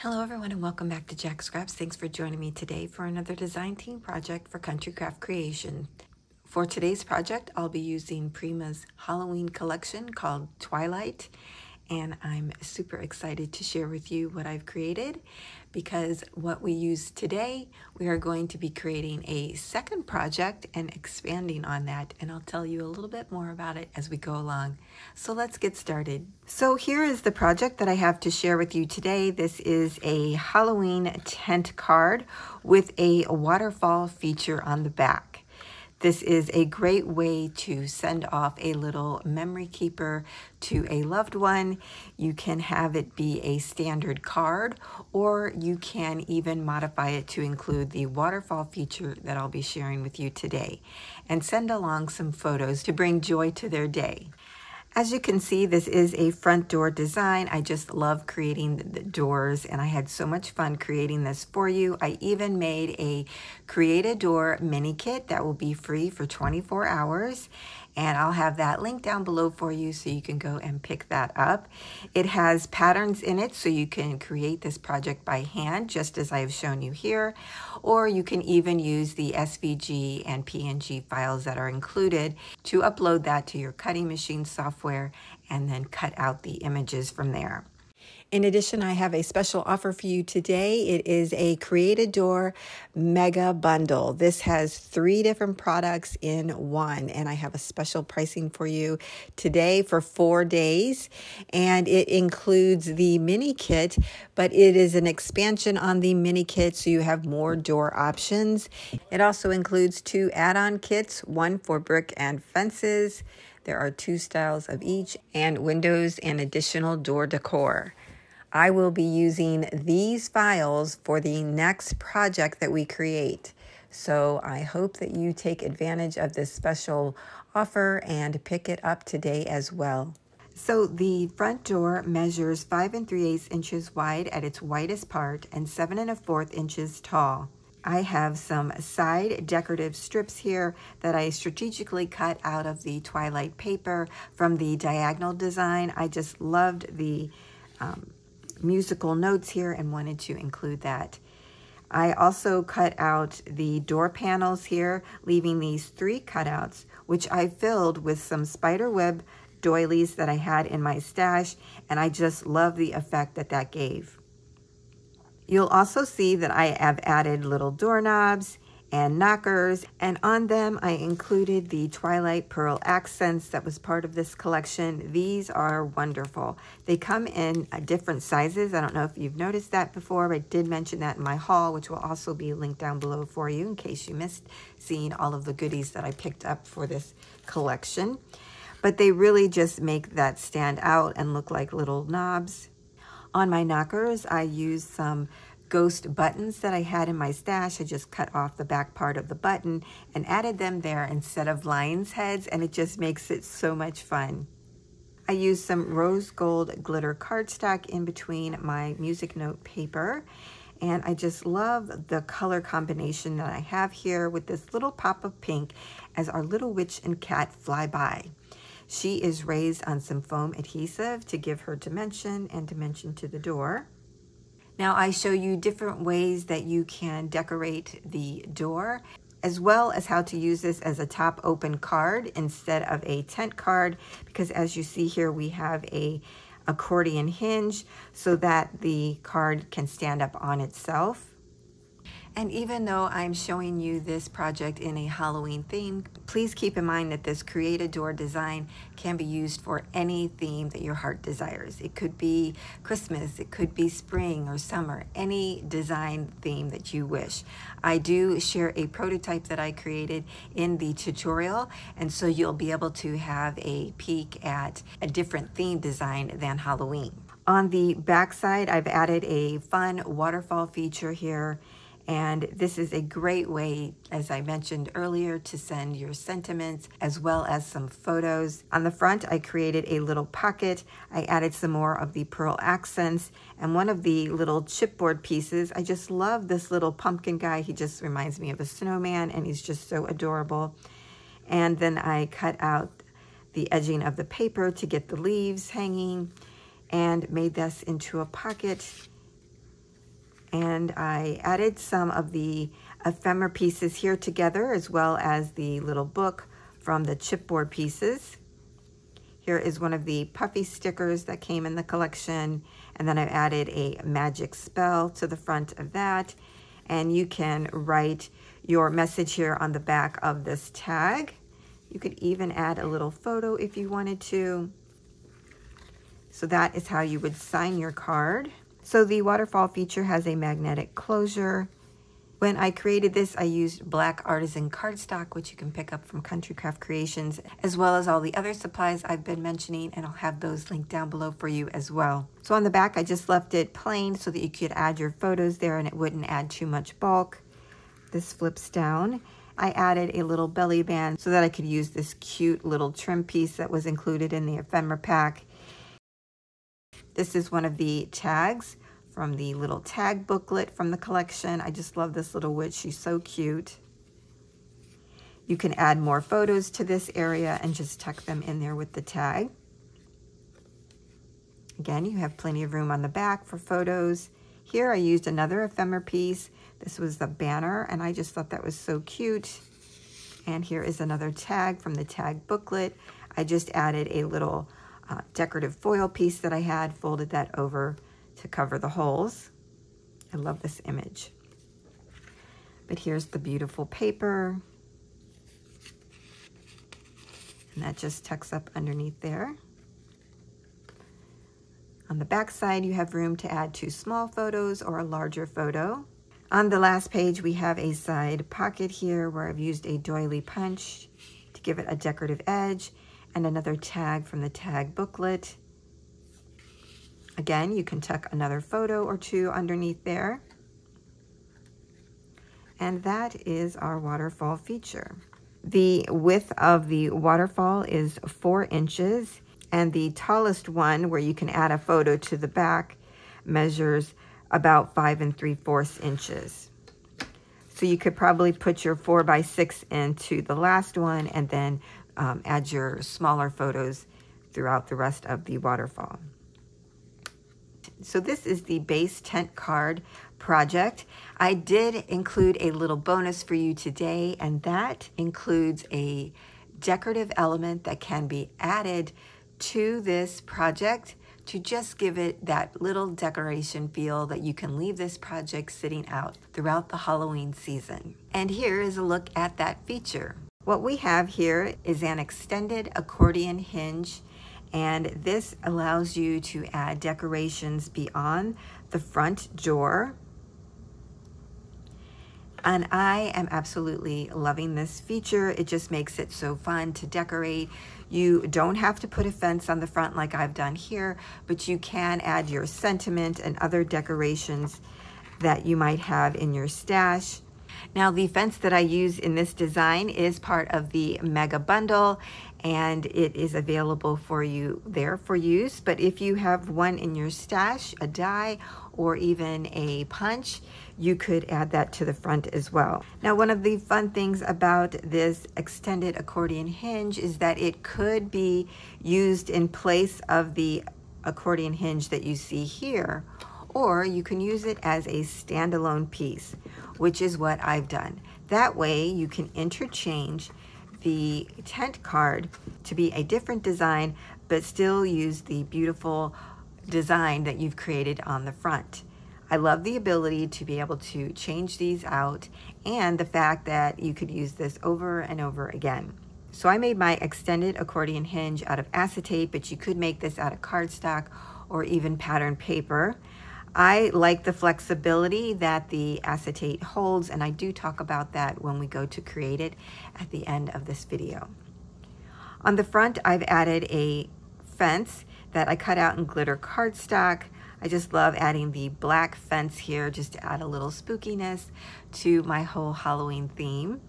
Hello everyone and welcome back to Jacqs Scraps. Thanks for joining me today for another design team project for Country Craft Creation. For today's project, I'll be using Prima's Halloween collection called Twilight and I'm super excited to share with you what I've created because what we use today, we are going to be creating a second project and expanding on that, and I'll tell you a little bit more about it as we go along. So let's get started. So here is the project that I have to share with you today. This is a Halloween tent card with a waterfall feature on the back. This is a great way to send off a little memory keeper to a loved one. You can have it be a standard card, or you can even modify it to include the waterfall feature that I'll be sharing with you today, and send along some photos to bring joy to their day. As you can see, this is a front door design. I just love creating the doors and I had so much fun creating this for you. I even made a create a door mini kit that will be free for 24 hours and I'll have that link down below for you so you can go and pick that up. It has patterns in it so you can create this project by hand just as I've shown you here or you can even use the SVG and PNG files that are included to upload that to your cutting machine software and then cut out the images from there. In addition, I have a special offer for you today. It is a Create a Door Mega Bundle. This has three different products in one, and I have a special pricing for you today for four days. And it includes the mini kit, but it is an expansion on the mini kit, so you have more door options. It also includes two add on kits one for brick and fences. There are two styles of each, and windows and additional door decor. I will be using these files for the next project that we create. So I hope that you take advantage of this special offer and pick it up today as well. So the front door measures 5 and 3 eighths inches wide at its widest part and 7 and a fourth inches tall. I have some side decorative strips here that I strategically cut out of the Twilight paper from the diagonal design. I just loved the um, musical notes here and wanted to include that. I also cut out the door panels here, leaving these three cutouts, which I filled with some spider web doilies that I had in my stash, and I just love the effect that that gave. You'll also see that I have added little doorknobs and knockers, and on them I included the Twilight Pearl accents that was part of this collection. These are wonderful. They come in uh, different sizes. I don't know if you've noticed that before, but I did mention that in my haul, which will also be linked down below for you in case you missed seeing all of the goodies that I picked up for this collection. But they really just make that stand out and look like little knobs. On my knockers, I used some ghost buttons that I had in my stash. I just cut off the back part of the button and added them there instead of lion's heads, and it just makes it so much fun. I used some rose gold glitter cardstock in between my music note paper. And I just love the color combination that I have here with this little pop of pink as our little witch and cat fly by. She is raised on some foam adhesive to give her dimension and dimension to the door. Now I show you different ways that you can decorate the door as well as how to use this as a top open card instead of a tent card because as you see here we have a accordion hinge so that the card can stand up on itself. And even though I'm showing you this project in a Halloween theme, please keep in mind that this Create a Door design can be used for any theme that your heart desires. It could be Christmas, it could be spring or summer, any design theme that you wish. I do share a prototype that I created in the tutorial, and so you'll be able to have a peek at a different theme design than Halloween. On the back side, I've added a fun waterfall feature here and this is a great way, as I mentioned earlier, to send your sentiments as well as some photos. On the front, I created a little pocket. I added some more of the pearl accents and one of the little chipboard pieces. I just love this little pumpkin guy. He just reminds me of a snowman and he's just so adorable. And then I cut out the edging of the paper to get the leaves hanging and made this into a pocket And I added some of the ephemera pieces here together as well as the little book from the chipboard pieces. Here is one of the puffy stickers that came in the collection. And then I've added a magic spell to the front of that. And you can write your message here on the back of this tag. You could even add a little photo if you wanted to. So that is how you would sign your card. So the waterfall feature has a magnetic closure. When I created this, I used black artisan cardstock, which you can pick up from Country Craft Creations, as well as all the other supplies I've been mentioning, and I'll have those linked down below for you as well. So on the back, I just left it plain so that you could add your photos there and it wouldn't add too much bulk. This flips down. I added a little belly band so that I could use this cute little trim piece that was included in the ephemera pack. This is one of the tags from the little tag booklet from the collection. I just love this little witch. She's so cute. You can add more photos to this area and just tuck them in there with the tag. Again, you have plenty of room on the back for photos. Here I used another ephemera piece. This was the banner, and I just thought that was so cute. And here is another tag from the tag booklet. I just added a little uh, decorative foil piece that I had, folded that over to cover the holes. I love this image. But here's the beautiful paper. And that just tucks up underneath there. On the back side, you have room to add two small photos or a larger photo. On the last page, we have a side pocket here where I've used a doily punch to give it a decorative edge and another tag from the tag booklet. Again, you can tuck another photo or two underneath there. And that is our waterfall feature. The width of the waterfall is four inches and the tallest one where you can add a photo to the back measures about five and three fourths inches. So you could probably put your four by six into the last one and then um, add your smaller photos throughout the rest of the waterfall. So this is the base tent card project. I did include a little bonus for you today, and that includes a decorative element that can be added to this project to just give it that little decoration feel that you can leave this project sitting out throughout the Halloween season. And here is a look at that feature. What we have here is an extended accordion hinge and this allows you to add decorations beyond the front door. And I am absolutely loving this feature. It just makes it so fun to decorate. You don't have to put a fence on the front like I've done here, but you can add your sentiment and other decorations that you might have in your stash. Now the fence that I use in this design is part of the Mega Bundle and it is available for you there for use. But if you have one in your stash, a die, or even a punch, you could add that to the front as well. Now, one of the fun things about this extended accordion hinge is that it could be used in place of the accordion hinge that you see here, or you can use it as a standalone piece, which is what I've done. That way you can interchange the tent card to be a different design, but still use the beautiful design that you've created on the front. I love the ability to be able to change these out and the fact that you could use this over and over again. So I made my extended accordion hinge out of acetate, but you could make this out of cardstock or even pattern paper. I like the flexibility that the acetate holds, and I do talk about that when we go to create it at the end of this video. On the front, I've added a fence that I cut out in glitter cardstock. I just love adding the black fence here just to add a little spookiness to my whole Halloween theme.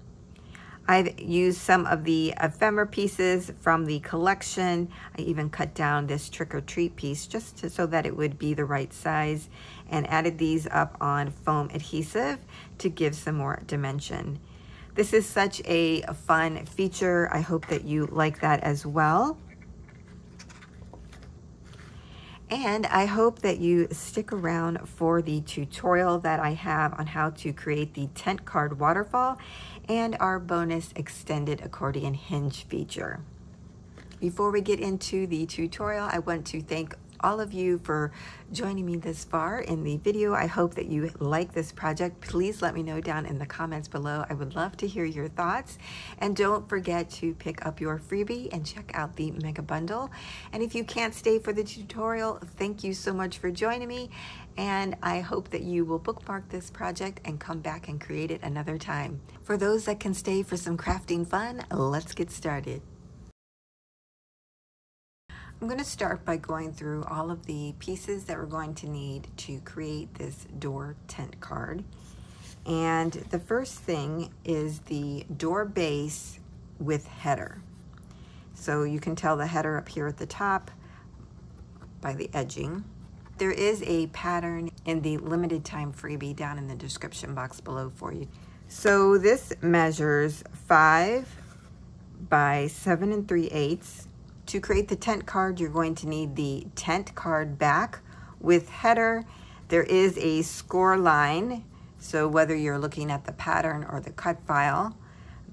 I've used some of the ephemera pieces from the collection. I even cut down this trick or treat piece just to, so that it would be the right size and added these up on foam adhesive to give some more dimension. This is such a fun feature. I hope that you like that as well. And I hope that you stick around for the tutorial that I have on how to create the tent card waterfall and our bonus extended accordion hinge feature. Before we get into the tutorial, I want to thank all of you for joining me this far in the video. I hope that you like this project. Please let me know down in the comments below. I would love to hear your thoughts. And don't forget to pick up your freebie and check out the mega bundle. And if you can't stay for the tutorial, thank you so much for joining me. And I hope that you will bookmark this project and come back and create it another time. For those that can stay for some crafting fun, let's get started. I'm going to start by going through all of the pieces that we're going to need to create this door tent card. And the first thing is the door base with header. So you can tell the header up here at the top by the edging. There is a pattern in the limited time freebie down in the description box below for you. So this measures five by seven and three eighths to create the tent card, you're going to need the tent card back with header. There is a score line, so whether you're looking at the pattern or the cut file,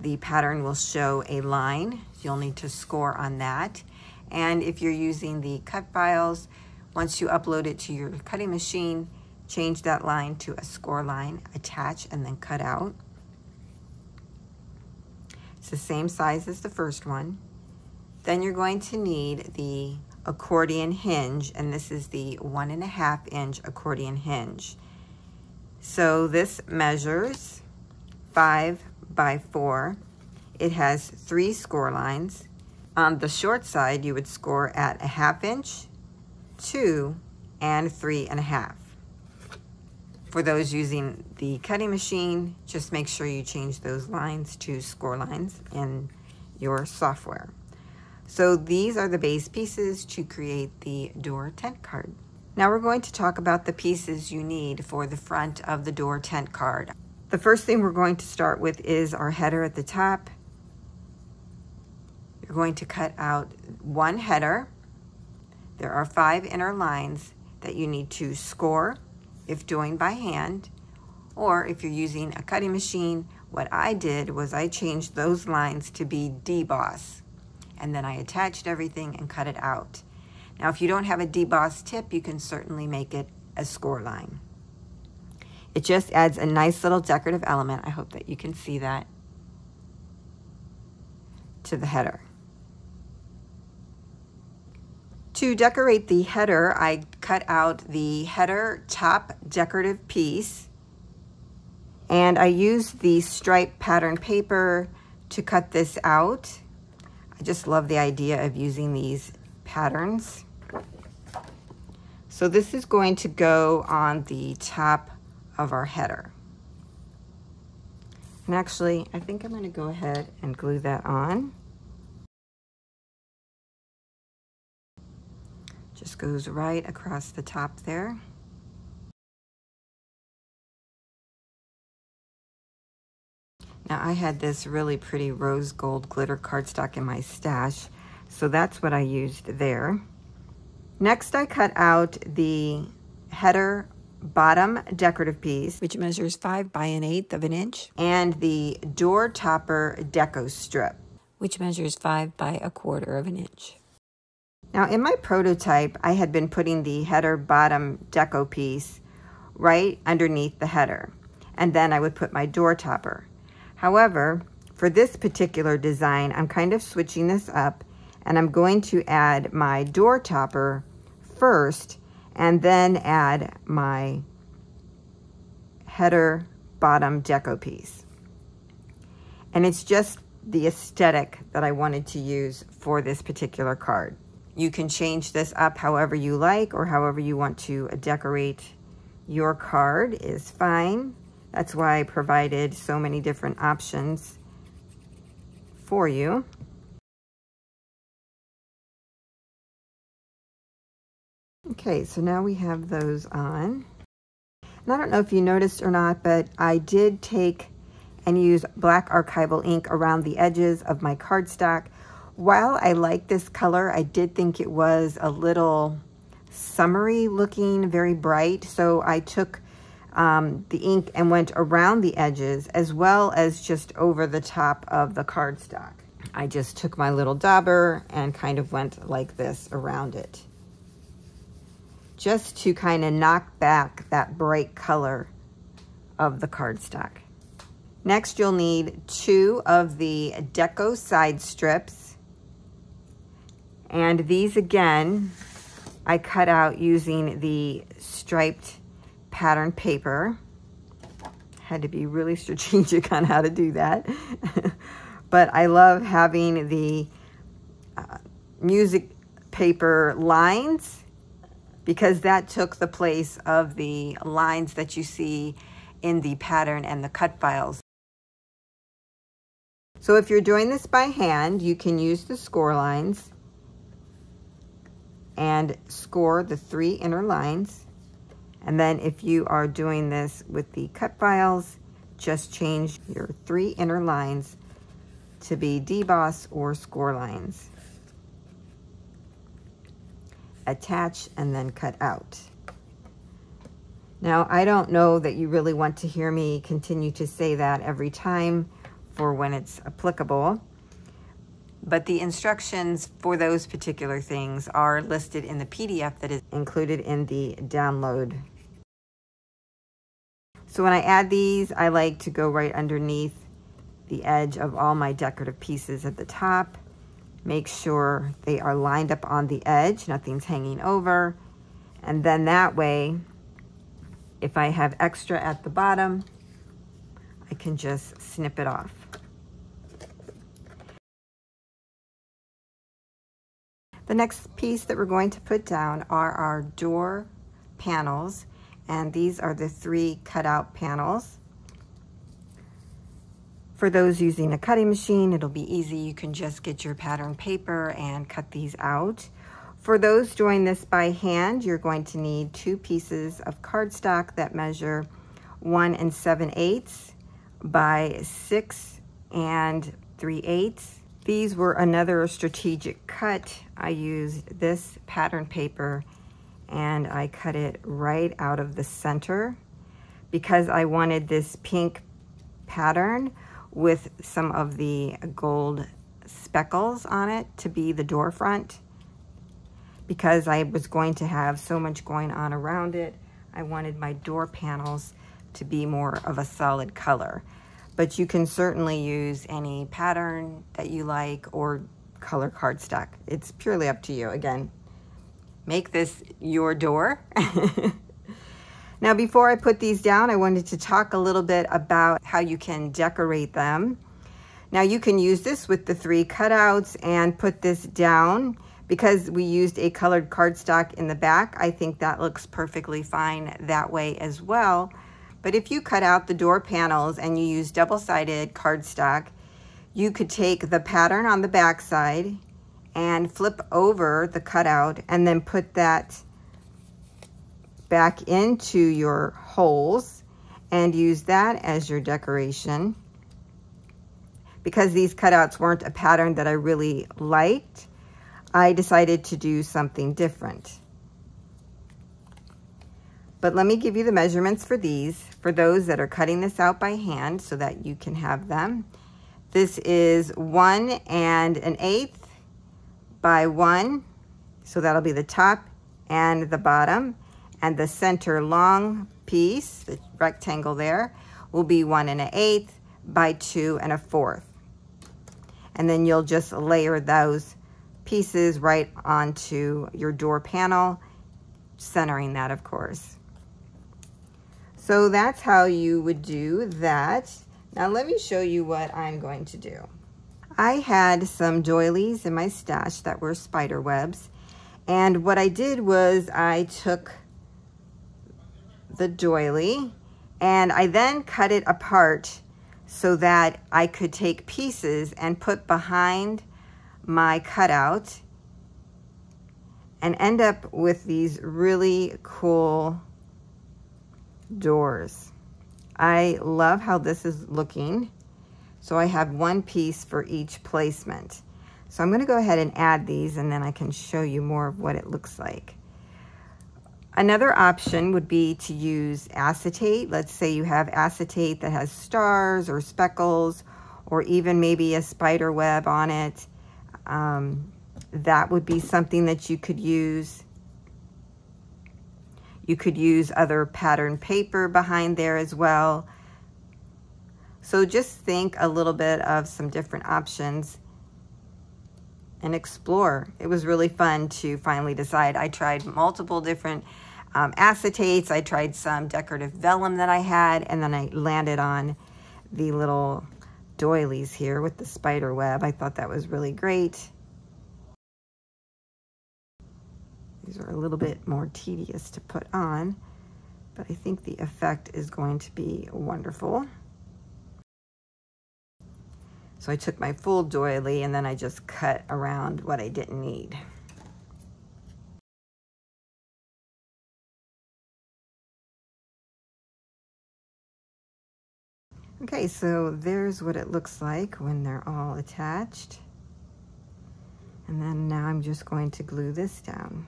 the pattern will show a line. You'll need to score on that. And if you're using the cut files, once you upload it to your cutting machine, change that line to a score line, attach, and then cut out. It's the same size as the first one. Then you're going to need the accordion hinge, and this is the one and a half inch accordion hinge. So this measures five by four. It has three score lines. On the short side, you would score at a half inch, two, and three and a half. For those using the cutting machine, just make sure you change those lines to score lines in your software. So these are the base pieces to create the door tent card. Now we're going to talk about the pieces you need for the front of the door tent card. The first thing we're going to start with is our header at the top. You're going to cut out one header. There are five inner lines that you need to score if doing by hand, or if you're using a cutting machine, what I did was I changed those lines to be deboss and then I attached everything and cut it out. Now, if you don't have a deboss tip, you can certainly make it a score line. It just adds a nice little decorative element. I hope that you can see that to the header. To decorate the header, I cut out the header top decorative piece and I used the stripe pattern paper to cut this out. I just love the idea of using these patterns. So this is going to go on the top of our header. And actually, I think I'm going to go ahead and glue that on. Just goes right across the top there. Now I had this really pretty rose gold glitter cardstock in my stash, so that's what I used there. Next I cut out the header bottom decorative piece, which measures five by an eighth of an inch, and the door topper deco strip, which measures five by a quarter of an inch. Now in my prototype, I had been putting the header bottom deco piece right underneath the header, and then I would put my door topper. However, for this particular design, I'm kind of switching this up and I'm going to add my door topper first and then add my header bottom deco piece. And it's just the aesthetic that I wanted to use for this particular card. You can change this up however you like or however you want to decorate your card is fine. That's why I provided so many different options for you. Okay, so now we have those on. And I don't know if you noticed or not, but I did take and use black archival ink around the edges of my cardstock. While I like this color, I did think it was a little summery looking, very bright. So I took um, the ink and went around the edges as well as just over the top of the cardstock. I just took my little dauber and kind of went like this around it. Just to kind of knock back that bright color of the cardstock. Next, you'll need two of the Deco side strips. And these again, I cut out using the striped pattern paper. Had to be really strategic on how to do that. but I love having the uh, music paper lines because that took the place of the lines that you see in the pattern and the cut files. So if you're doing this by hand, you can use the score lines and score the three inner lines. And then if you are doing this with the cut files, just change your three inner lines to be deboss or score lines. Attach and then cut out. Now, I don't know that you really want to hear me continue to say that every time for when it's applicable. But the instructions for those particular things are listed in the PDF that is included in the download. So when I add these, I like to go right underneath the edge of all my decorative pieces at the top. Make sure they are lined up on the edge, nothing's hanging over. And then that way, if I have extra at the bottom, I can just snip it off. The next piece that we're going to put down are our door panels, and these are the three cutout panels. For those using a cutting machine, it'll be easy. You can just get your pattern paper and cut these out. For those doing this by hand, you're going to need two pieces of cardstock that measure one and seven eighths by six and three eighths. These were another strategic cut. I used this pattern paper and I cut it right out of the center because I wanted this pink pattern with some of the gold speckles on it to be the door front because I was going to have so much going on around it. I wanted my door panels to be more of a solid color but you can certainly use any pattern that you like or color cardstock. It's purely up to you. Again, make this your door. now, before I put these down, I wanted to talk a little bit about how you can decorate them. Now, you can use this with the three cutouts and put this down because we used a colored cardstock in the back. I think that looks perfectly fine that way as well. But if you cut out the door panels and you use double-sided cardstock, you could take the pattern on the back side and flip over the cutout and then put that back into your holes and use that as your decoration. Because these cutouts weren't a pattern that I really liked, I decided to do something different. But let me give you the measurements for these, for those that are cutting this out by hand so that you can have them. This is one and an eighth by one, so that'll be the top and the bottom. And the center long piece, the rectangle there, will be one and an eighth by two and a fourth. And then you'll just layer those pieces right onto your door panel, centering that, of course. So that's how you would do that. Now let me show you what I'm going to do. I had some doilies in my stash that were spider webs. And what I did was I took the doily and I then cut it apart so that I could take pieces and put behind my cutout and end up with these really cool doors. I love how this is looking. So I have one piece for each placement. So I'm gonna go ahead and add these and then I can show you more of what it looks like. Another option would be to use acetate. Let's say you have acetate that has stars or speckles or even maybe a spider web on it. Um, that would be something that you could use. You could use other pattern paper behind there as well. So just think a little bit of some different options and explore. It was really fun to finally decide. I tried multiple different um, acetates. I tried some decorative vellum that I had, and then I landed on the little doilies here with the spider web. I thought that was really great. These are a little bit more tedious to put on, but I think the effect is going to be wonderful. So I took my full doily and then I just cut around what I didn't need. Okay, so there's what it looks like when they're all attached. And then now I'm just going to glue this down.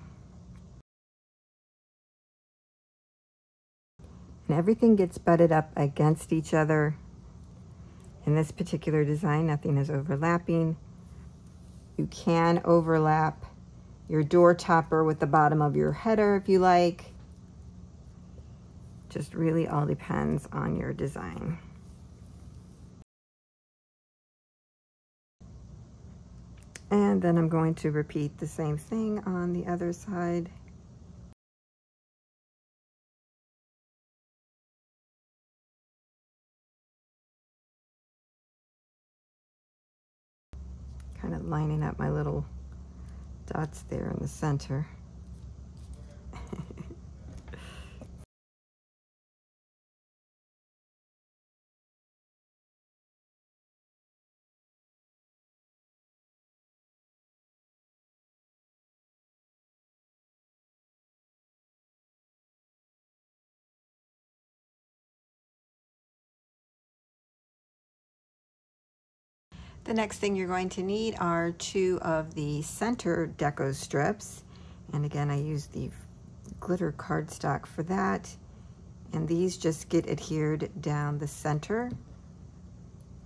And everything gets butted up against each other. In this particular design, nothing is overlapping. You can overlap your door topper with the bottom of your header if you like. Just really all depends on your design. And then I'm going to repeat the same thing on the other side. Kind of lining up my little dots there in the center. The next thing you're going to need are two of the center deco strips. And again, I use the glitter cardstock for that. And these just get adhered down the center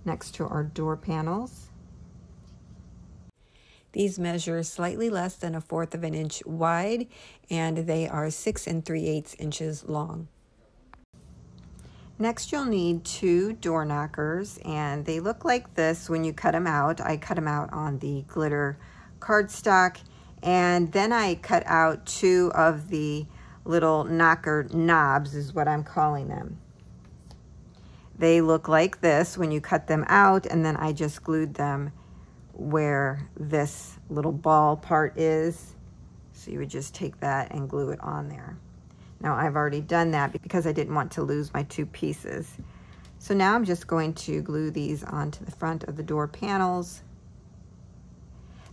next to our door panels. These measure slightly less than a fourth of an inch wide and they are six and three eighths inches long. Next, you'll need two door knockers, and they look like this when you cut them out. I cut them out on the glitter cardstock, and then I cut out two of the little knocker knobs is what I'm calling them. They look like this when you cut them out, and then I just glued them where this little ball part is. So you would just take that and glue it on there. Now I've already done that because I didn't want to lose my two pieces. So now I'm just going to glue these onto the front of the door panels.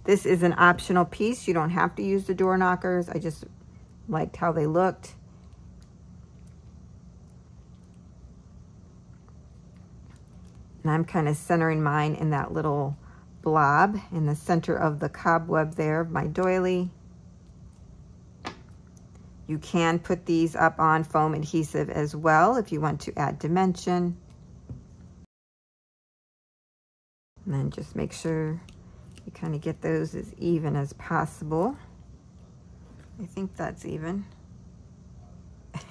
This is an optional piece. You don't have to use the door knockers. I just liked how they looked. And I'm kind of centering mine in that little blob in the center of the cobweb there my doily. You can put these up on foam adhesive as well if you want to add dimension. And then just make sure you kind of get those as even as possible. I think that's even.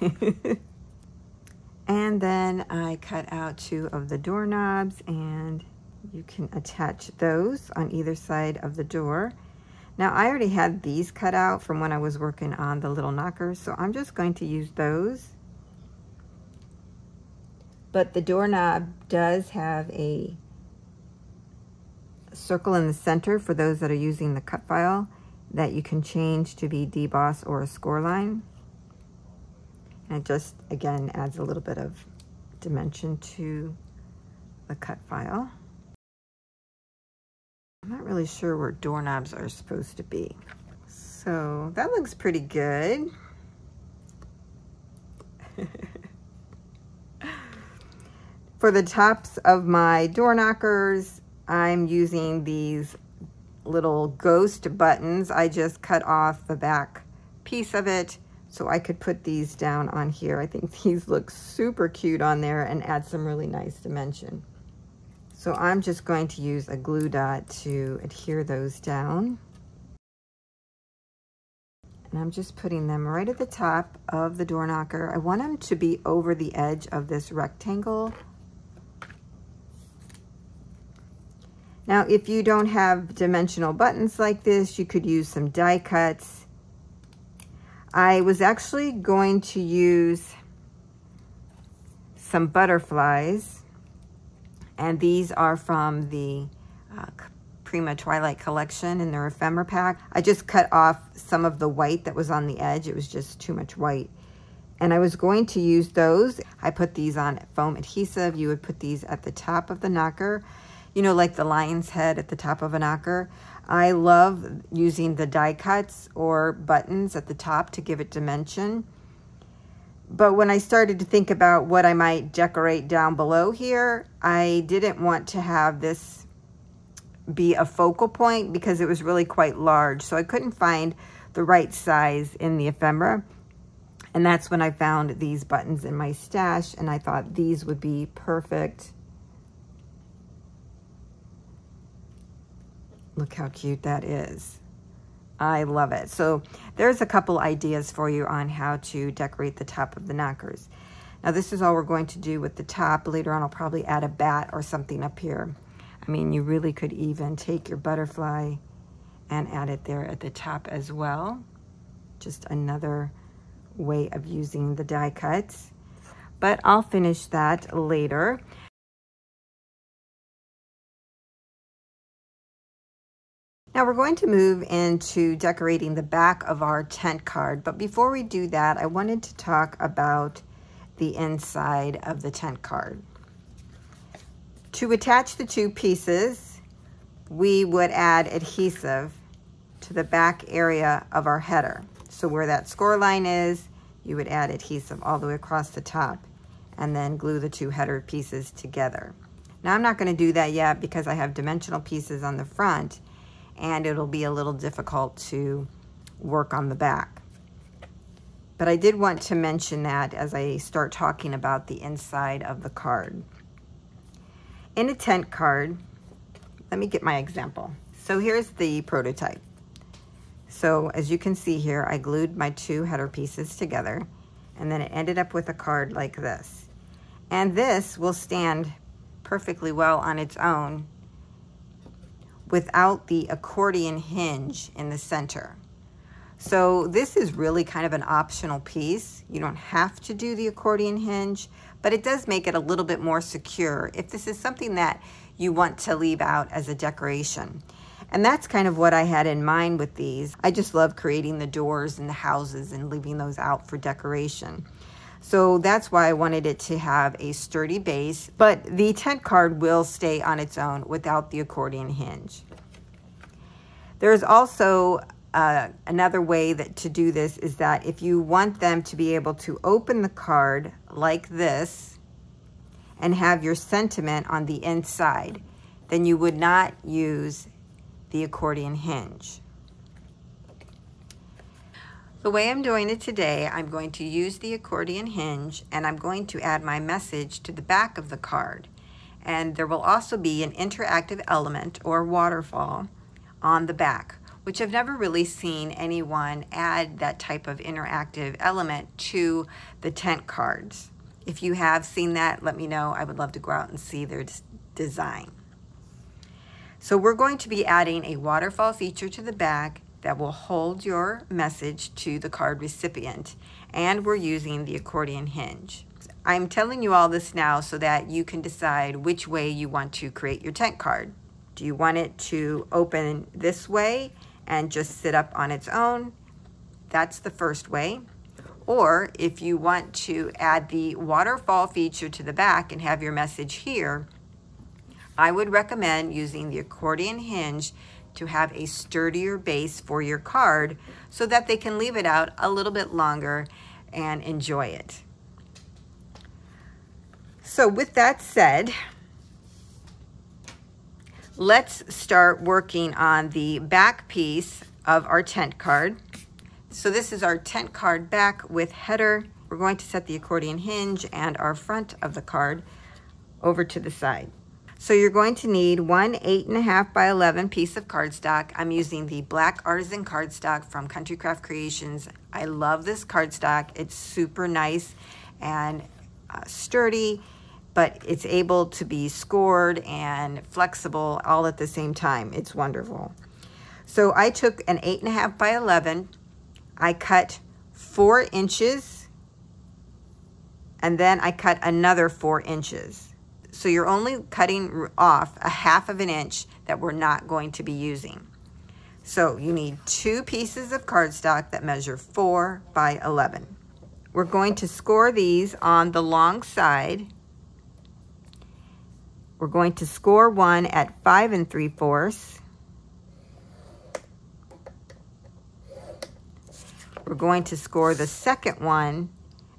and then I cut out two of the doorknobs and you can attach those on either side of the door. Now I already had these cut out from when I was working on the little knockers, so I'm just going to use those. But the doorknob does have a circle in the center for those that are using the cut file that you can change to be deboss or a score line. And it just, again, adds a little bit of dimension to the cut file. I'm not really sure where doorknobs are supposed to be. So that looks pretty good. For the tops of my door knockers, I'm using these little ghost buttons. I just cut off the back piece of it So I could put these down on here. I think these look super cute on there and add some really nice dimension. So I'm just going to use a glue dot to adhere those down. And I'm just putting them right at the top of the door knocker. I want them to be over the edge of this rectangle. Now, if you don't have dimensional buttons like this, you could use some die cuts. I was actually going to use some butterflies, and these are from the uh, Prima Twilight Collection in their ephemera pack. I just cut off some of the white that was on the edge. It was just too much white. And I was going to use those. I put these on foam adhesive. You would put these at the top of the knocker, you know, like the lion's head at the top of a knocker. I love using the die cuts or buttons at the top to give it dimension. But when I started to think about what I might decorate down below here, I didn't want to have this be a focal point because it was really quite large. So I couldn't find the right size in the ephemera. And that's when I found these buttons in my stash and I thought these would be perfect. Look how cute that is. I love it. So there's a couple ideas for you on how to decorate the top of the knockers. Now this is all we're going to do with the top. Later on I'll probably add a bat or something up here. I mean, you really could even take your butterfly and add it there at the top as well. Just another way of using the die cuts. But I'll finish that later. Now we're going to move into decorating the back of our tent card, but before we do that, I wanted to talk about the inside of the tent card. To attach the two pieces, we would add adhesive to the back area of our header. So where that score line is, you would add adhesive all the way across the top and then glue the two header pieces together. Now I'm not going to do that yet because I have dimensional pieces on the front and it'll be a little difficult to work on the back. But I did want to mention that as I start talking about the inside of the card in a tent card, let me get my example. So here's the prototype. So as you can see here, I glued my two header pieces together and then it ended up with a card like this. And this will stand perfectly well on its own without the accordion hinge in the center. So this is really kind of an optional piece. You don't have to do the accordion hinge, but it does make it a little bit more secure if this is something that you want to leave out as a decoration. And that's kind of what I had in mind with these. I just love creating the doors and the houses and leaving those out for decoration. So that's why I wanted it to have a sturdy base, but the tent card will stay on its own without the accordion hinge. There's also uh, another way that to do this is that if you want them to be able to open the card like this and have your sentiment on the inside, then you would not use the accordion hinge. The way I'm doing it today, I'm going to use the accordion hinge and I'm going to add my message to the back of the card. And there will also be an interactive element or waterfall on the back which I've never really seen anyone add that type of interactive element to the tent cards. If you have seen that, let me know. I would love to go out and see their design. So we're going to be adding a waterfall feature to the back that will hold your message to the card recipient. And we're using the accordion hinge. I'm telling you all this now so that you can decide which way you want to create your tent card. Do you want it to open this way and just sit up on its own. That's the first way. Or if you want to add the waterfall feature to the back and have your message here, I would recommend using the accordion hinge to have a sturdier base for your card so that they can leave it out a little bit longer and enjoy it. So with that said, Let's start working on the back piece of our tent card. So this is our tent card back with header. We're going to set the accordion hinge and our front of the card over to the side. So you're going to need one eight and a half by 11 piece of cardstock. I'm using the black artisan cardstock from Country Craft Creations. I love this cardstock. It's super nice and uh, sturdy, but it's able to be scored and flexible all at the same time. It's wonderful. So I took an eight and a half by 11. I cut four inches and then I cut another four inches. So you're only cutting off a half of an inch that we're not going to be using. So you need two pieces of cardstock that measure 4 by 11. We're going to score these on the long side. We're going to score one at 5 and 3 fourths. We're going to score the second one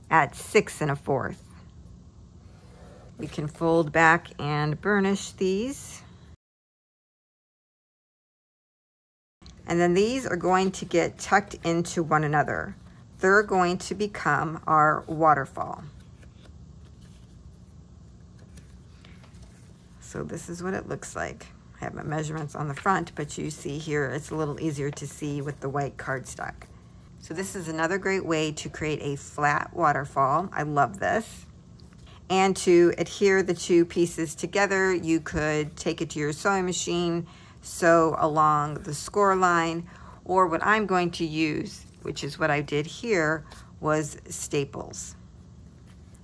at 6 and a fourth. We can fold back and burnish these. And then these are going to get tucked into one another. They're going to become our waterfall. So this is what it looks like. I have my measurements on the front, but you see here, it's a little easier to see with the white cardstock. So this is another great way to create a flat waterfall. I love this. And to adhere the two pieces together, you could take it to your sewing machine, sew along the score line, or what I'm going to use, which is what I did here, was staples.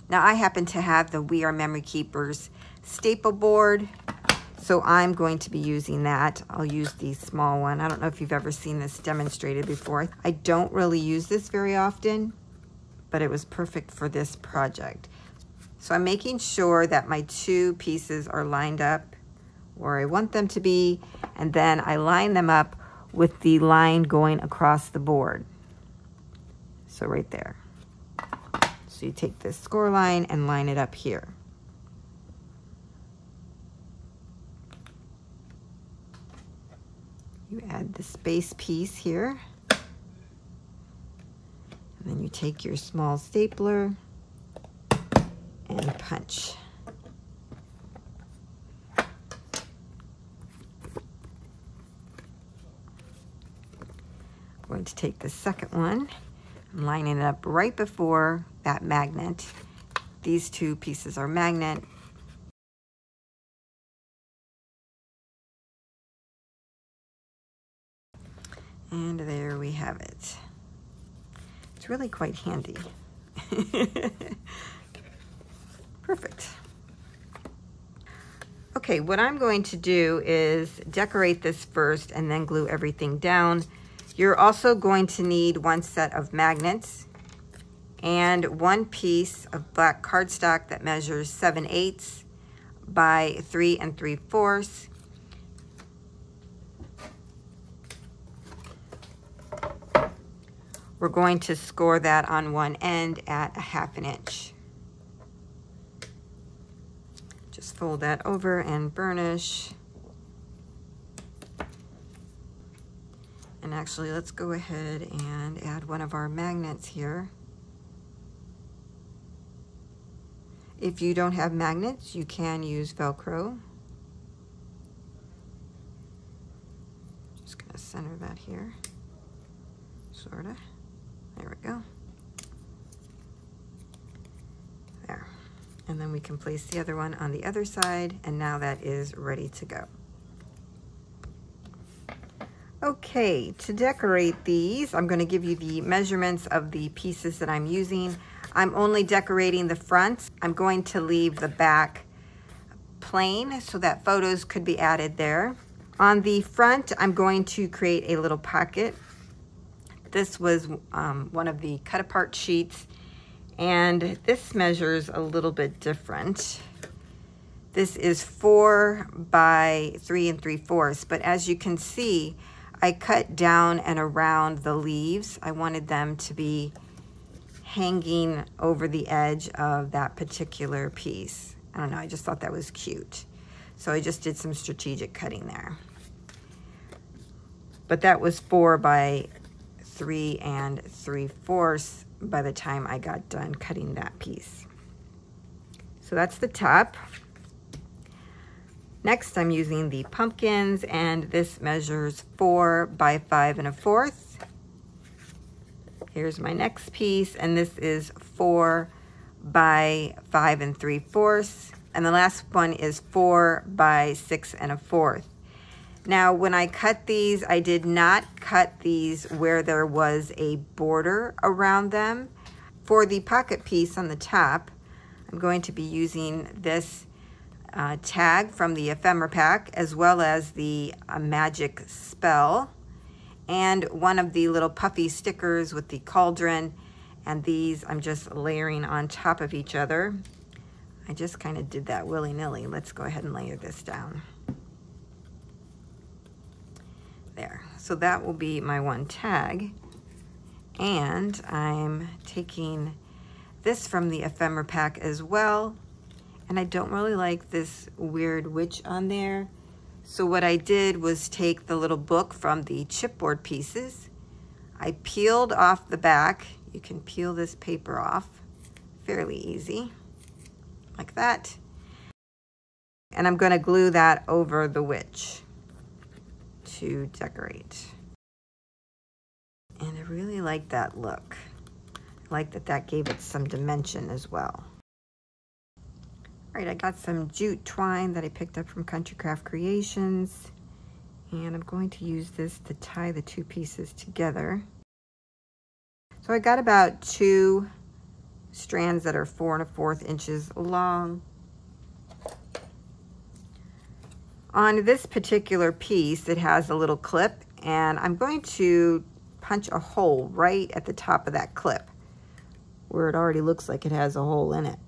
Now I happen to have the We Are Memory Keepers staple board, so I'm going to be using that. I'll use the small one. I don't know if you've ever seen this demonstrated before. I don't really use this very often, but it was perfect for this project. So I'm making sure that my two pieces are lined up where I want them to be, and then I line them up with the line going across the board. So right there. So you take this score line and line it up here. You add the space piece here. And then you take your small stapler and punch. I'm going to take the second one, I'm lining it up right before that magnet. These two pieces are magnet. And there we have it. It's really quite handy. Perfect. Okay, what I'm going to do is decorate this first and then glue everything down. You're also going to need one set of magnets and one piece of black cardstock that measures 7 eighths by 3 and 3 fourths. We're going to score that on one end at a half an inch. Fold that over and burnish. And actually, let's go ahead and add one of our magnets here. If you don't have magnets, you can use Velcro. Just gonna center that here, sorta. There we go. And then we can place the other one on the other side, and now that is ready to go. Okay, to decorate these, I'm gonna give you the measurements of the pieces that I'm using. I'm only decorating the front. I'm going to leave the back plain so that photos could be added there. On the front, I'm going to create a little pocket. This was um, one of the cut apart sheets and this measures a little bit different. This is four by three and three fourths, but as you can see, I cut down and around the leaves. I wanted them to be hanging over the edge of that particular piece. I don't know, I just thought that was cute. So I just did some strategic cutting there. But that was four by three and three fourths by the time I got done cutting that piece. So that's the top. Next, I'm using the pumpkins, and this measures four by five and a fourth. Here's my next piece, and this is four by five and three fourths. And the last one is four by six and a fourth. Now, when I cut these, I did not cut these where there was a border around them. For the pocket piece on the top, I'm going to be using this uh, tag from the ephemera pack as well as the uh, magic spell and one of the little puffy stickers with the cauldron and these I'm just layering on top of each other. I just kind of did that willy-nilly. Let's go ahead and layer this down. There. So that will be my one tag. And I'm taking this from the ephemera pack as well. And I don't really like this weird witch on there. So what I did was take the little book from the chipboard pieces. I peeled off the back. You can peel this paper off fairly easy, like that. And I'm gonna glue that over the witch to decorate. And I really like that look. I like that that gave it some dimension as well. All right, I got some jute twine that I picked up from Country Craft Creations. And I'm going to use this to tie the two pieces together. So I got about two strands that are four and a fourth inches long. On this particular piece, it has a little clip and I'm going to punch a hole right at the top of that clip where it already looks like it has a hole in it.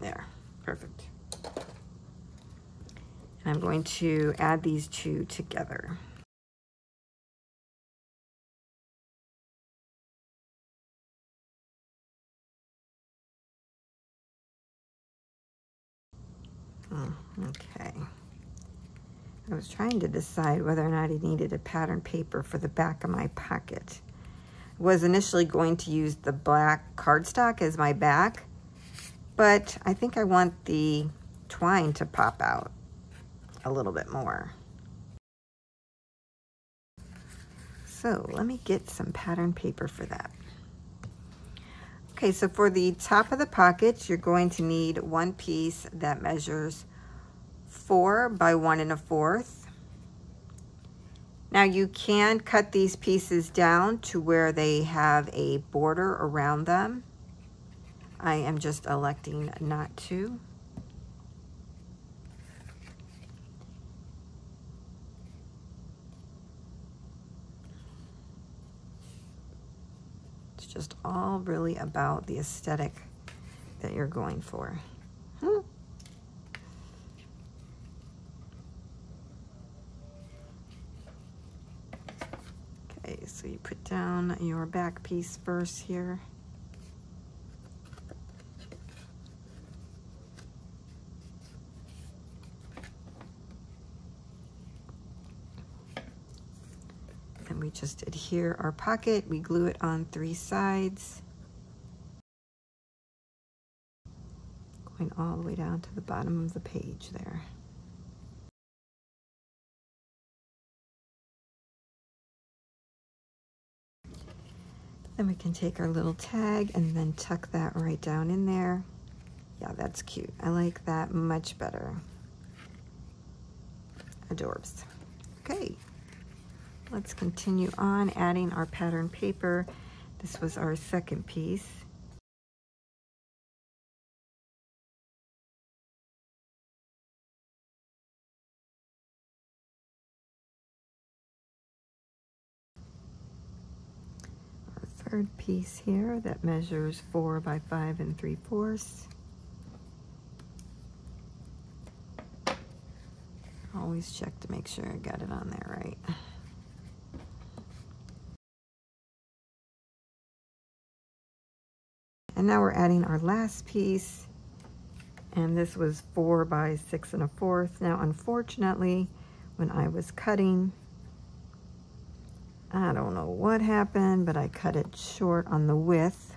There, perfect. And I'm going to add these two together. Okay. I was trying to decide whether or not I needed a pattern paper for the back of my pocket. I was initially going to use the black cardstock as my back, but I think I want the twine to pop out a little bit more. So let me get some pattern paper for that. Okay, so for the top of the pocket, you're going to need one piece that measures four by one and a fourth. Now you can cut these pieces down to where they have a border around them. I am just electing not to. It's just all really about the aesthetic that you're going for. Hmm. Okay, so you put down your back piece first here. Then we just adhere our pocket. We glue it on three sides. Going all the way down to the bottom of the page there. Then we can take our little tag and then tuck that right down in there. Yeah, that's cute. I like that much better. Adorbs. Okay, let's continue on adding our pattern paper. This was our second piece. Third piece here that measures four by five and three fourths. Always check to make sure I got it on there right. And now we're adding our last piece. And this was four by six and a fourth. Now, unfortunately, when I was cutting, I don't know what happened, but I cut it short on the width,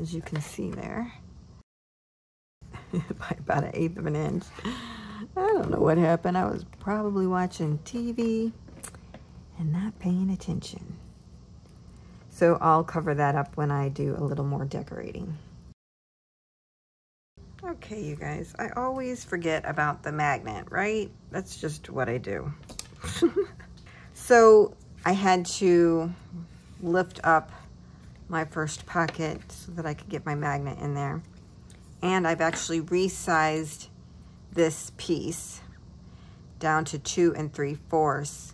as you can see there, by about an eighth of an inch. I don't know what happened. I was probably watching TV and not paying attention. So I'll cover that up when I do a little more decorating. Okay, you guys, I always forget about the magnet, right? That's just what I do. so I had to lift up my first pocket so that I could get my magnet in there. And I've actually resized this piece down to two and three fourths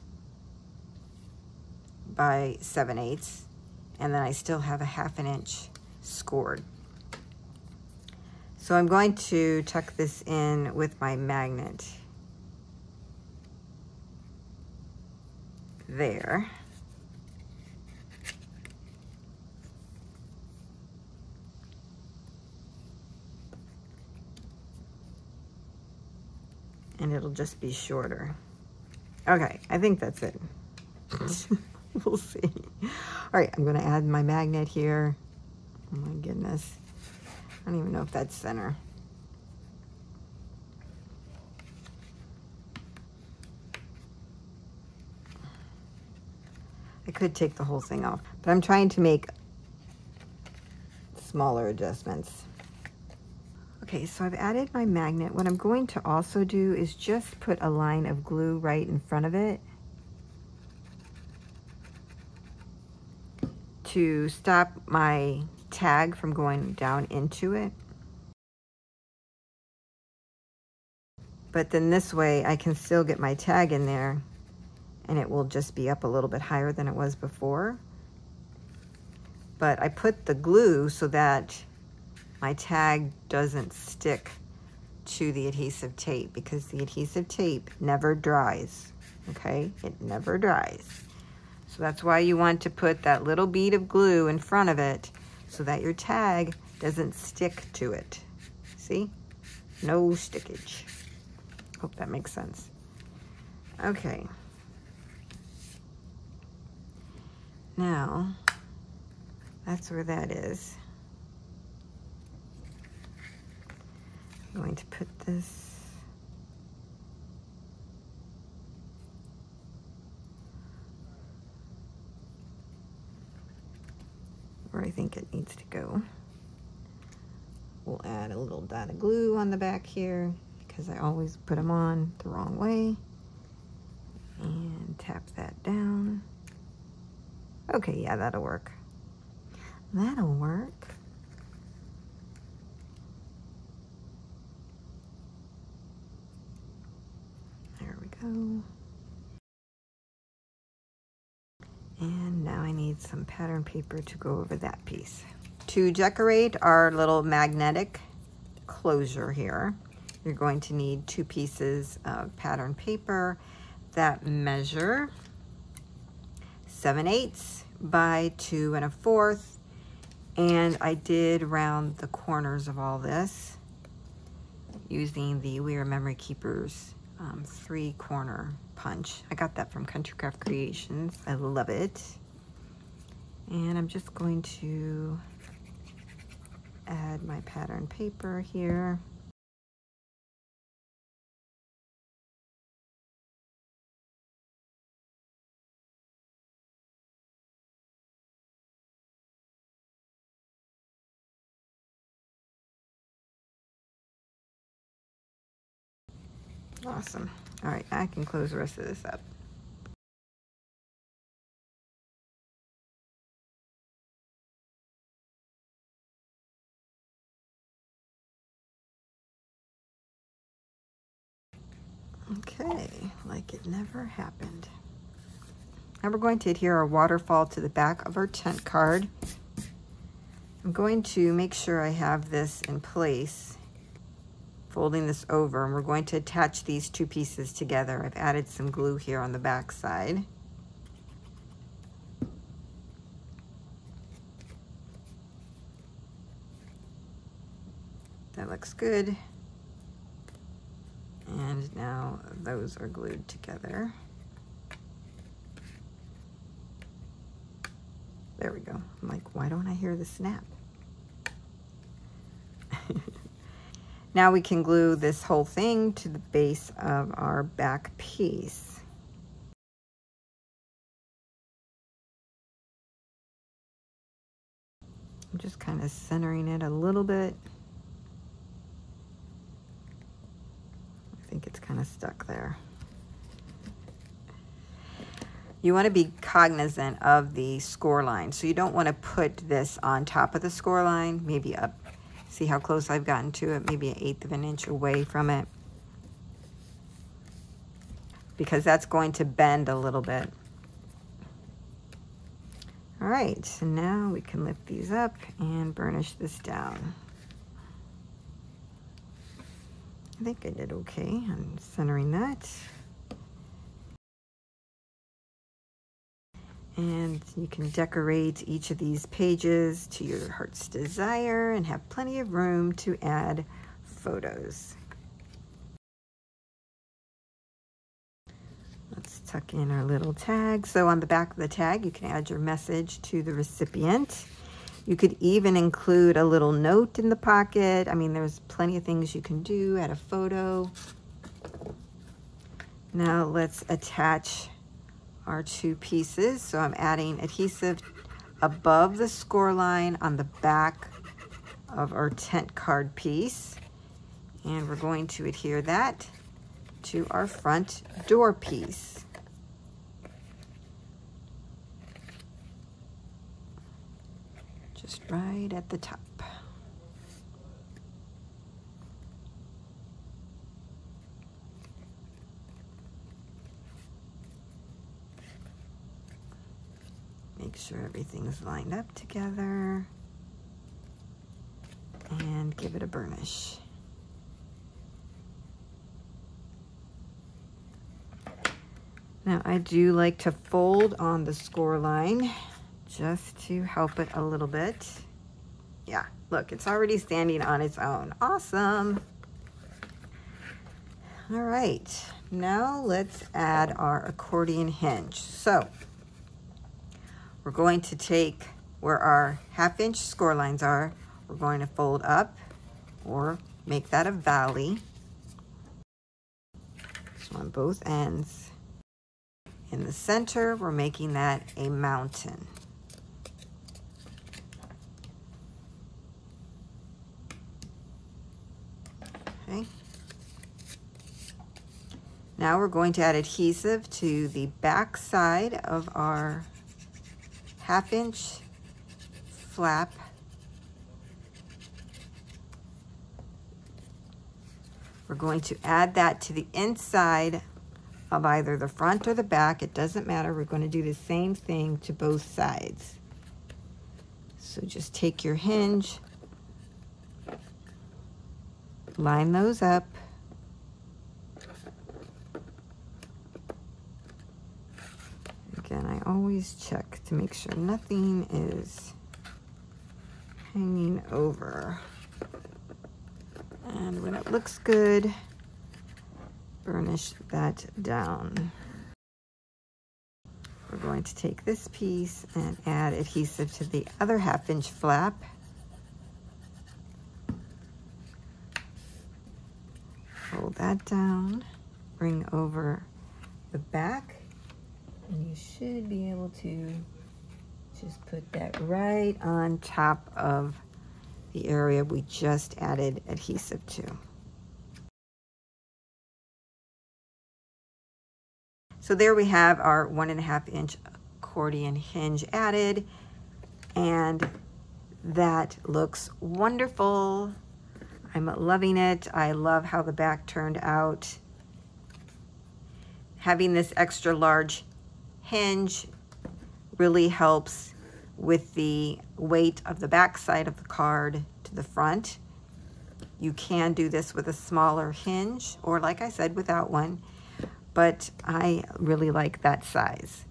by seven eighths. And then I still have a half an inch scored. So I'm going to tuck this in with my magnet. There. And it'll just be shorter. Okay, I think that's it. we'll see. All right, I'm gonna add my magnet here. Oh my goodness. I don't even know if that's center. Could take the whole thing off, but I'm trying to make smaller adjustments. Okay, so I've added my magnet. What I'm going to also do is just put a line of glue right in front of it to stop my tag from going down into it. But then this way I can still get my tag in there and it will just be up a little bit higher than it was before. But I put the glue so that my tag doesn't stick to the adhesive tape because the adhesive tape never dries, okay? It never dries. So that's why you want to put that little bead of glue in front of it so that your tag doesn't stick to it. See? No stickage. Hope that makes sense. Okay. Now, that's where that is. I'm going to put this where I think it needs to go. We'll add a little dot of glue on the back here because I always put them on the wrong way. And tap that down. Okay, yeah, that'll work. That'll work. There we go. And now I need some pattern paper to go over that piece. To decorate our little magnetic closure here, you're going to need two pieces of pattern paper that measure 7 eighths by 2 and a fourth. And I did round the corners of all this using the We Are Memory Keepers um, three corner punch. I got that from Country Craft Creations. I love it. And I'm just going to add my pattern paper here. Awesome. All right, I can close the rest of this up. Okay, like it never happened. Now we're going to adhere our waterfall to the back of our tent card. I'm going to make sure I have this in place folding this over and we're going to attach these two pieces together. I've added some glue here on the back side. That looks good. And now those are glued together. there we go. I'm like, why don't I hear the snap? now we can glue this whole thing to the base of our back piece. I'm just kind of centering it a little bit. I think it's kind of stuck there. You want to be cognizant of the score line. So you don't want to put this on top of the score line, maybe up. See how close I've gotten to it, maybe an eighth of an inch away from it. Because that's going to bend a little bit. All right, so now we can lift these up and burnish this down. I think I did okay. I'm centering that. And you can decorate each of these pages to your heart's desire and have plenty of room to add photos. Let's tuck in our little tag. So on the back of the tag, you can add your message to the recipient. You could even include a little note in the pocket. I mean, there's plenty of things you can do, add a photo. Now let's attach our two pieces. So I'm adding adhesive above the score line on the back of our tent card piece. And we're going to adhere that to our front door piece. Just right at the top. Make sure everything's lined up together and give it a burnish. Now I do like to fold on the score line just to help it a little bit. Yeah, look, it's already standing on its own. Awesome. All right, now let's add our accordion hinge. So we're going to take where our half inch score lines are, we're going to fold up or make that a valley. So on both ends. In the center, we're making that a mountain. Okay. Now we're going to add adhesive to the back side of our half inch flap. We're going to add that to the inside of either the front or the back. It doesn't matter. We're going to do the same thing to both sides. So just take your hinge, line those up. Again, I always check to make sure nothing is hanging over. And when it looks good, burnish that down. We're going to take this piece and add adhesive to the other half inch flap. Fold that down, bring over the back, and you should be able to just put that right on top of the area we just added adhesive to. So there we have our one and a half inch accordion hinge added and that looks wonderful. I'm loving it. I love how the back turned out. Having this extra large hinge really helps with the weight of the back side of the card to the front. You can do this with a smaller hinge or like I said, without one but I really like that size.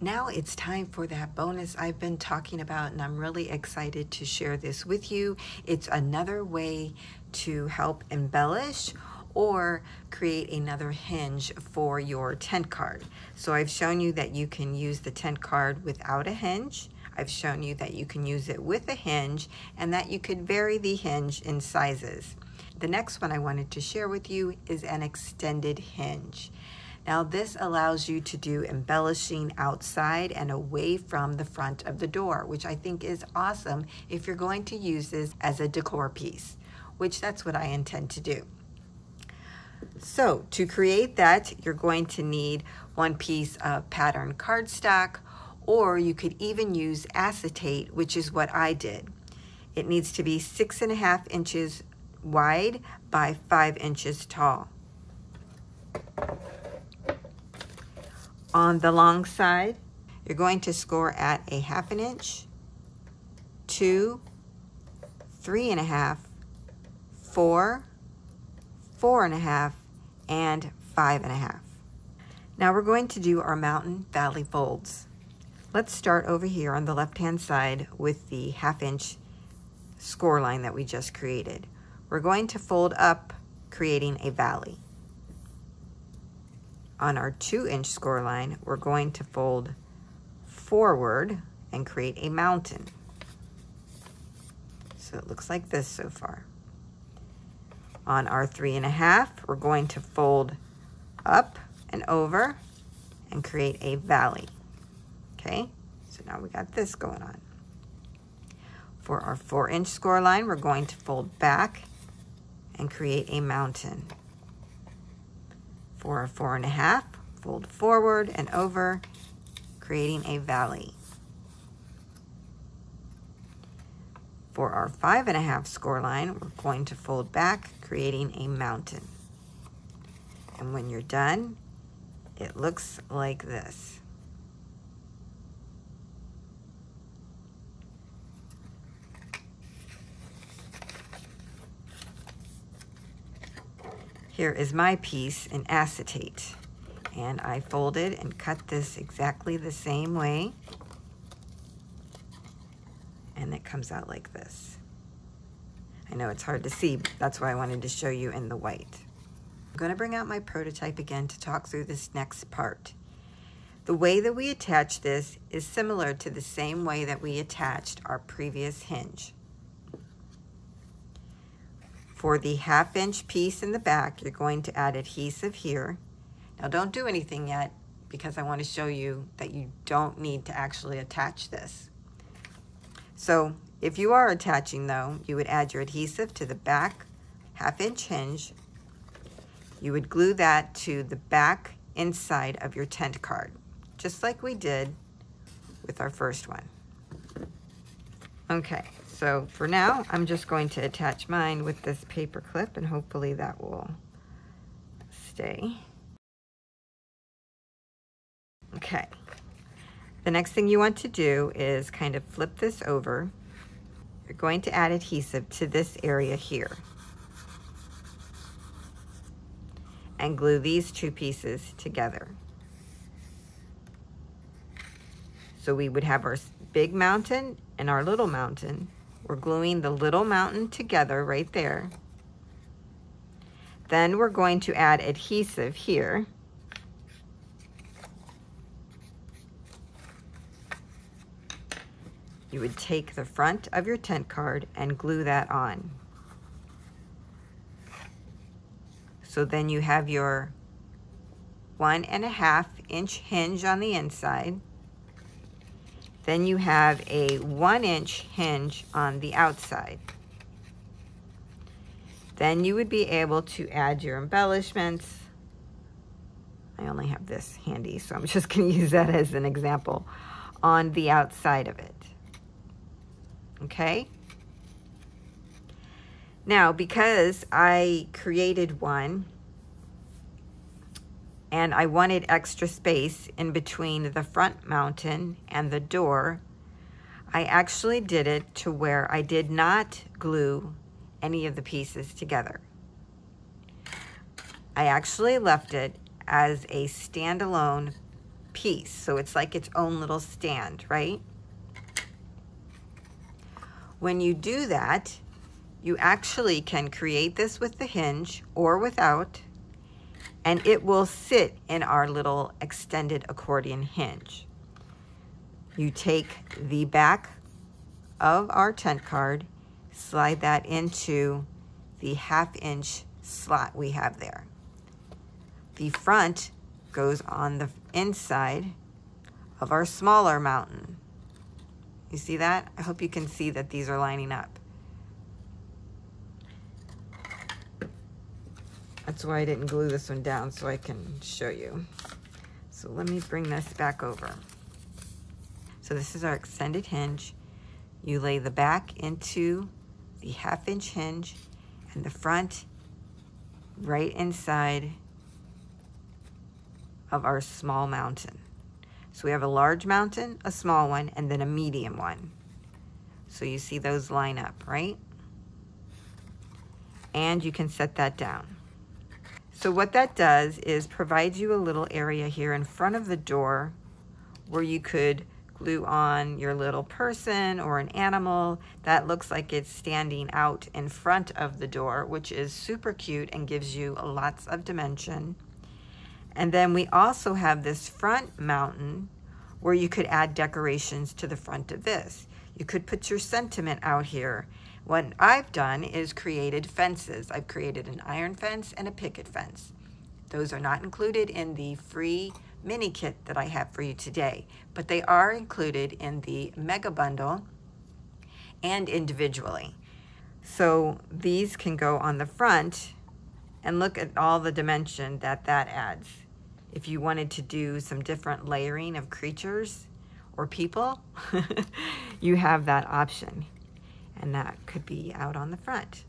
Now it's time for that bonus I've been talking about, and I'm really excited to share this with you. It's another way to help embellish or create another hinge for your tent card. So I've shown you that you can use the tent card without a hinge. I've shown you that you can use it with a hinge and that you could vary the hinge in sizes. The next one I wanted to share with you is an extended hinge. Now this allows you to do embellishing outside and away from the front of the door, which I think is awesome if you're going to use this as a decor piece, which that's what I intend to do. So to create that, you're going to need one piece of pattern cardstock, or you could even use acetate, which is what I did. It needs to be six and a half inches wide by five inches tall. On the long side, you're going to score at a half an inch, two, three and a half, four, four and a half, and five and a half. Now we're going to do our mountain valley folds. Let's start over here on the left-hand side with the half inch score line that we just created. We're going to fold up, creating a valley on our two inch score line, we're going to fold forward and create a mountain. So it looks like this so far. On our three and a half, we're going to fold up and over and create a valley. Okay, so now we got this going on. For our four inch score line, we're going to fold back and create a mountain for our four and a half, fold forward and over, creating a valley. For our five and a half score line, we're going to fold back, creating a mountain. And when you're done, it looks like this. Here is my piece in acetate. And I folded and cut this exactly the same way. And it comes out like this. I know it's hard to see, that's why I wanted to show you in the white. I'm gonna bring out my prototype again to talk through this next part. The way that we attach this is similar to the same way that we attached our previous hinge. For the half inch piece in the back, you're going to add adhesive here. Now don't do anything yet because I want to show you that you don't need to actually attach this. So if you are attaching though, you would add your adhesive to the back half inch hinge. You would glue that to the back inside of your tent card, just like we did with our first one. Okay, so for now, I'm just going to attach mine with this paper clip and hopefully that will stay. Okay. The next thing you want to do is kind of flip this over. You're going to add adhesive to this area here. And glue these two pieces together. So we would have our big mountain and our little mountain we're gluing the little mountain together right there. Then we're going to add adhesive here. You would take the front of your tent card and glue that on. So then you have your one and a half inch hinge on the inside. Then you have a one inch hinge on the outside. Then you would be able to add your embellishments. I only have this handy, so I'm just gonna use that as an example on the outside of it. Okay? Now, because I created one and I wanted extra space in between the front mountain and the door, I actually did it to where I did not glue any of the pieces together. I actually left it as a standalone piece, so it's like its own little stand, right? When you do that, You actually can create this with the hinge or without, and it will sit in our little extended accordion hinge. You take the back of our tent card, slide that into the half inch slot we have there. The front goes on the inside of our smaller mountain. You see that? I hope you can see that these are lining up. That's why I didn't glue this one down so I can show you. So let me bring this back over. So this is our extended hinge. You lay the back into the half inch hinge and the front right inside of our small mountain. So we have a large mountain, a small one, and then a medium one. So you see those line up, right? And you can set that down. So what that does is provides you a little area here in front of the door where you could glue on your little person or an animal that looks like it's standing out in front of the door, which is super cute and gives you lots of dimension. And then we also have this front mountain where you could add decorations to the front of this. You could put your sentiment out here. What I've done is created fences. I've created an iron fence and a picket fence. Those are not included in the free mini kit that I have for you today, but they are included in the mega bundle and individually. So these can go on the front and look at all the dimension that that adds. If you wanted to do some different layering of creatures or people, you have that option. And that could be out on the front.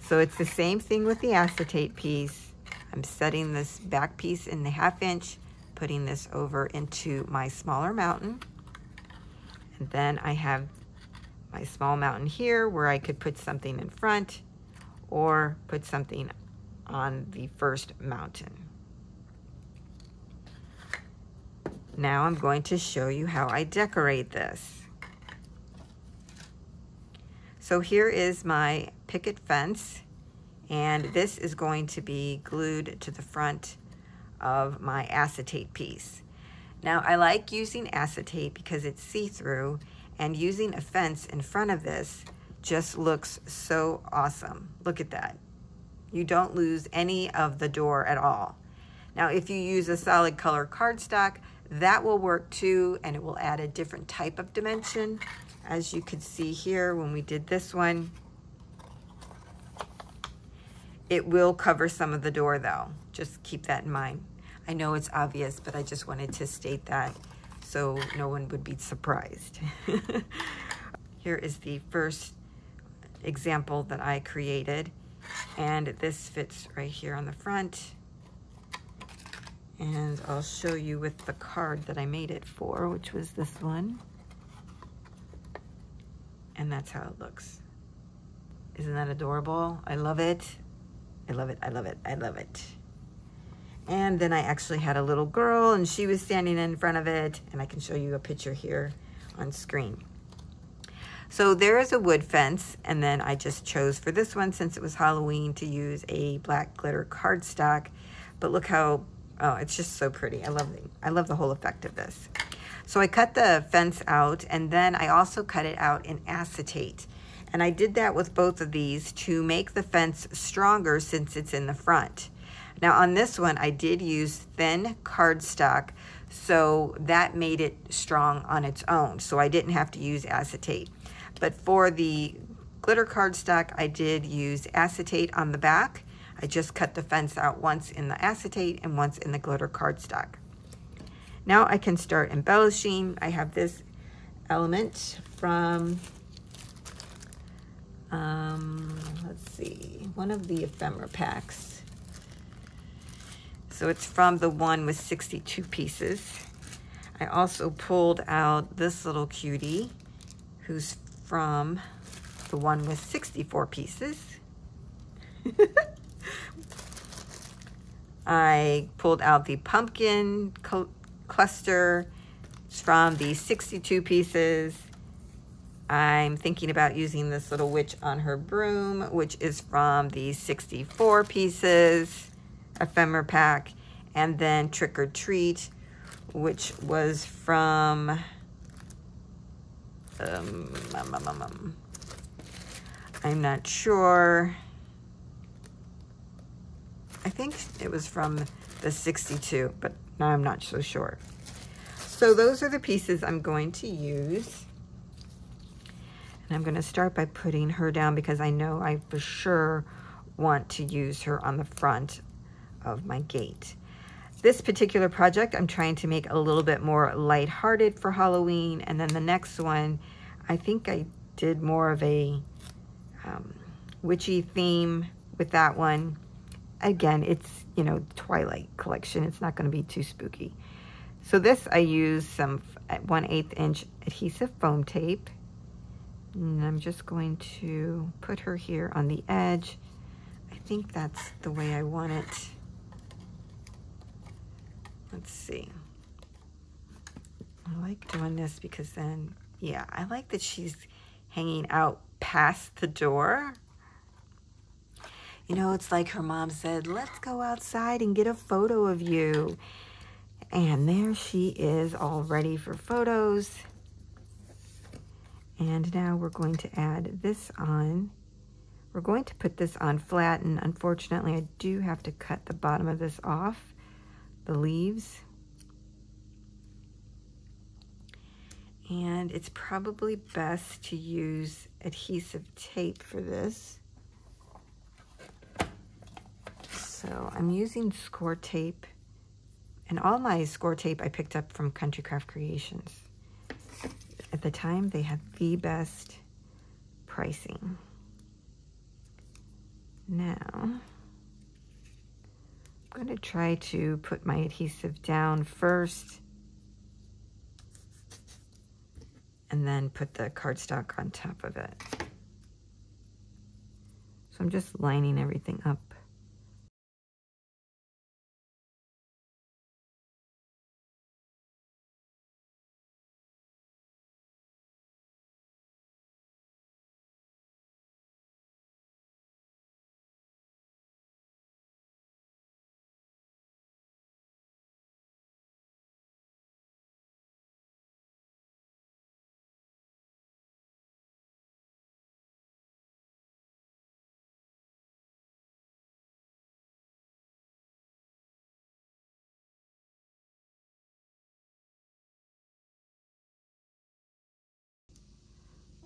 So it's the same thing with the acetate piece. I'm setting this back piece in the half inch, putting this over into my smaller mountain. And then I have my small mountain here where I could put something in front or put something on the first mountain. Now I'm going to show you how I decorate this. So here is my picket fence and this is going to be glued to the front of my acetate piece. Now I like using acetate because it's see-through and using a fence in front of this just looks so awesome. Look at that. You don't lose any of the door at all. Now if you use a solid color cardstock, that will work too and it will add a different type of dimension. As you can see here when we did this one, it will cover some of the door though. Just keep that in mind. I know it's obvious, but I just wanted to state that so no one would be surprised. Here is the first example that I created. And this fits right here on the front. And I'll show you with the card that I made it for, which was this one. And that's how it looks. Isn't that adorable? I love it. I love it, I love it, I love it. And then I actually had a little girl and she was standing in front of it and I can show you a picture here on screen. So there is a wood fence and then I just chose for this one since it was Halloween to use a black glitter cardstock. But look how, oh, it's just so pretty. I love, the, I love the whole effect of this. So I cut the fence out and then I also cut it out in acetate. And I did that with both of these to make the fence stronger since it's in the front. Now on this one, I did use thin cardstock, so that made it strong on its own. So I didn't have to use acetate. But for the glitter cardstock, I did use acetate on the back. I just cut the fence out once in the acetate and once in the glitter cardstock. Now I can start embellishing. I have this element from um, let's see, one of the ephemera packs. So it's from the one with 62 pieces. I also pulled out this little cutie who's from the one with 64 pieces. I pulled out the pumpkin cluster it's from the 62 pieces. I'm thinking about using this little witch on her broom, which is from the 64 pieces ephemera pack. And then Trick or Treat, which was from um, um, um, um, um I'm not sure. I think it was from the 62, but now I'm not so sure. So those are the pieces I'm going to use. And I'm going to start by putting her down because I know I for sure want to use her on the front of my gate. This particular project I'm trying to make a little bit more lighthearted for Halloween. And then the next one, I think I did more of a um, witchy theme with that one. Again, it's, you know, Twilight collection. It's not going to be too spooky. So this, I use some uh, 1 8 inch adhesive foam tape. And I'm just going to put her here on the edge. I think that's the way I want it. Let's see. I like doing this because then, yeah, I like that she's hanging out past the door. You know, it's like her mom said, let's go outside and get a photo of you. And there she is all ready for photos. And now we're going to add this on. We're going to put this on flat, and unfortunately I do have to cut the bottom of this off, the leaves. And it's probably best to use adhesive tape for this. So I'm using Scor-Tape. And all my Scor-Tape I picked up from Country Craft Creations. At the time, they had the best pricing. Now, I'm going to try to put my adhesive down first and then put the cardstock on top of it. So I'm just lining everything up.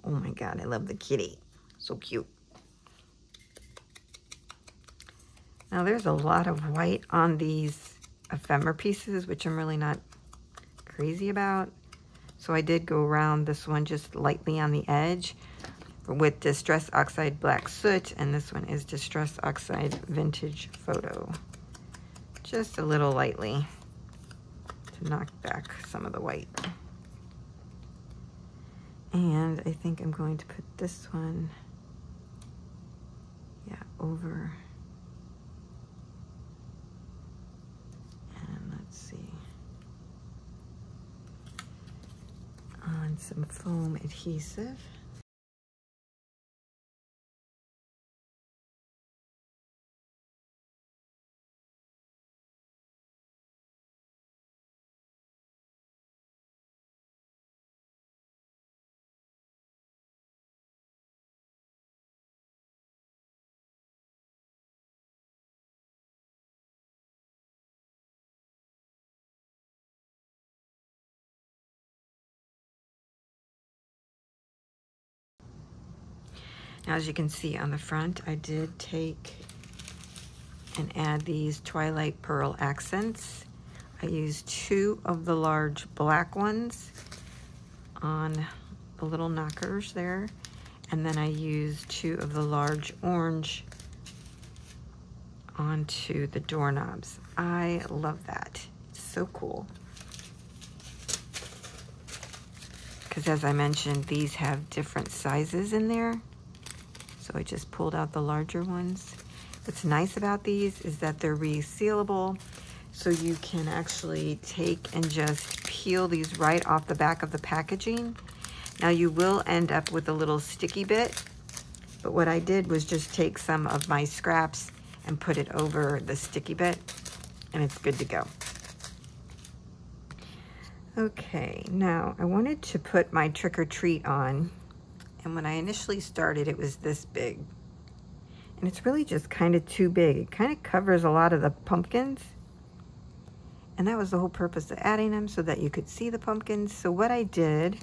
Oh my God, I love the kitty. So cute. Now there's a lot of white on these ephemera pieces, which I'm really not crazy about. So I did go around this one just lightly on the edge with Distress Oxide Black Soot, and this one is Distress Oxide Vintage Photo. Just a little lightly to knock back some of the white. And I think I'm going to put this one, yeah, over. And let's see. On some foam adhesive. As you can see on the front, I did take and add these Twilight Pearl accents. I used two of the large black ones on the little knockers there. And then I used two of the large orange onto the doorknobs. I love that. It's so cool. Because as I mentioned, these have different sizes in there. So I just pulled out the larger ones. What's nice about these is that they're resealable. So you can actually take and just peel these right off the back of the packaging. Now you will end up with a little sticky bit, but what I did was just take some of my scraps and put it over the sticky bit, and it's good to go. Okay, now I wanted to put my trick or treat on, and when I initially started, it was this big. And it's really just kind of too big. It kind of covers a lot of the pumpkins. And that was the whole purpose of adding them so that you could see the pumpkins. So what I did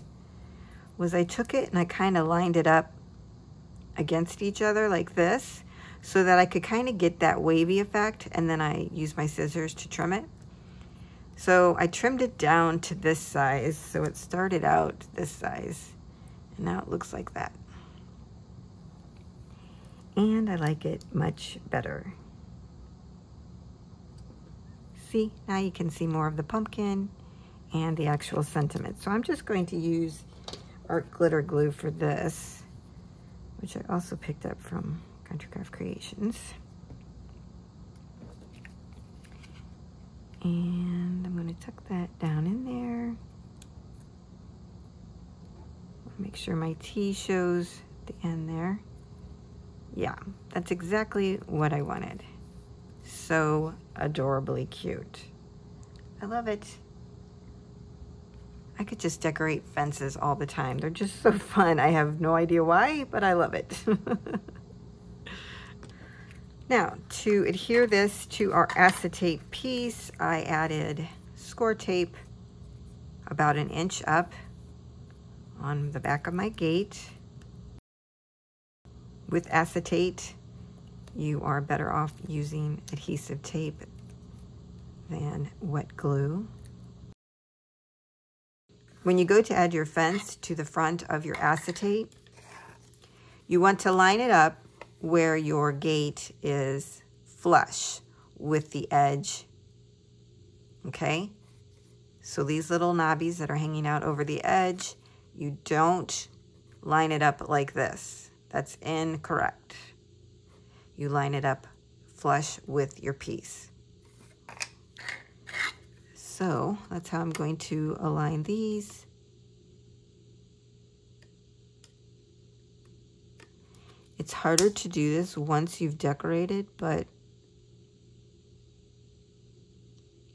was I took it and I kind of lined it up against each other like this so that I could kind of get that wavy effect and then I used my scissors to trim it. So I trimmed it down to this size so it started out this size now it looks like that and I like it much better. See, now you can see more of the pumpkin and the actual sentiment. So I'm just going to use art glitter glue for this, which I also picked up from Country Craft Creations. And I'm going to tuck that down in there. Make sure my T shows the end there. Yeah, that's exactly what I wanted. So adorably cute. I love it. I could just decorate fences all the time. They're just so fun. I have no idea why, but I love it. now, to adhere this to our acetate piece, I added Scor-Tape about an inch up on the back of my gate with acetate, you are better off using adhesive tape than wet glue. When you go to add your fence to the front of your acetate, you want to line it up where your gate is flush with the edge, okay? So these little knobbies that are hanging out over the edge, you don't line it up like this. That's incorrect. You line it up flush with your piece. So that's how I'm going to align these. It's harder to do this once you've decorated, but